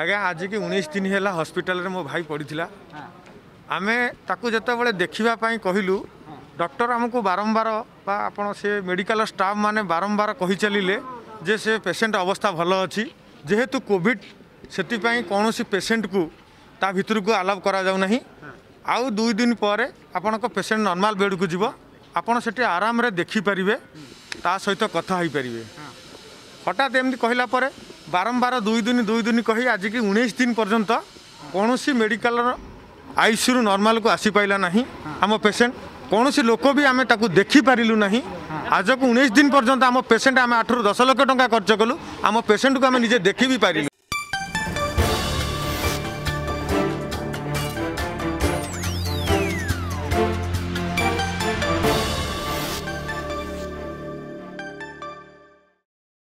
ଆଜ୍ଞା ଆଜିକି ଉଣେଇଶ ଦିନ ହେଲା ହସ୍ପିଟାଲରେ ମୋ ଭାଇ ପଡ଼ିଥିଲା ଆମେ ତାକୁ ଯେତେବେଳେ ଦେଖିବା ପାଇଁ କହିଲୁ ଡକ୍ଟର ଆମକୁ ବାରମ୍ବାର ବା ଆପଣ ସେ ମେଡ଼ିକାଲ ଷ୍ଟାଫ୍ ମାନେ ବାରମ୍ବାର କହିଚାଲିଲେ ଯେ ସେ ପେସେଣ୍ଟ ଅବସ୍ଥା ଭଲ ଅଛି ଯେହେତୁ କୋଭିଡ଼ ସେଥିପାଇଁ କୌଣସି ପେସେଣ୍ଟକୁ ତା ଭିତରକୁ ଆଲାଉ କରାଯାଉନାହିଁ ଆଉ ଦୁଇ ଦିନ ପରେ ଆପଣଙ୍କ ପେସେଣ୍ଟ ନର୍ମାଲ ବେଡ଼କୁ ଯିବ ଆପଣ ସେଠି ଆରାମରେ ଦେଖିପାରିବେ ତା ସହିତ କଥା ହୋଇପାରିବେ ହଠାତ୍ ଏମିତି କହିଲା ପରେ বারম্বার দুই দিন দুই দিন কহি আজকে উনিশ দিন পর্যন্ত কৌশি মেডিকালর আইসিউ নর্মালকু আসিপারা না আম পেসেন্ট কৌশি লোক বি আমি তাকে দেখিপারু না আজক উনিশ দিন পর্যন্ত আম পেসেন্ট আমি আঠর দশ লক্ষ টাকা খরচ কলু আম পেসেন্টকে আমি নিজে দেখি পারি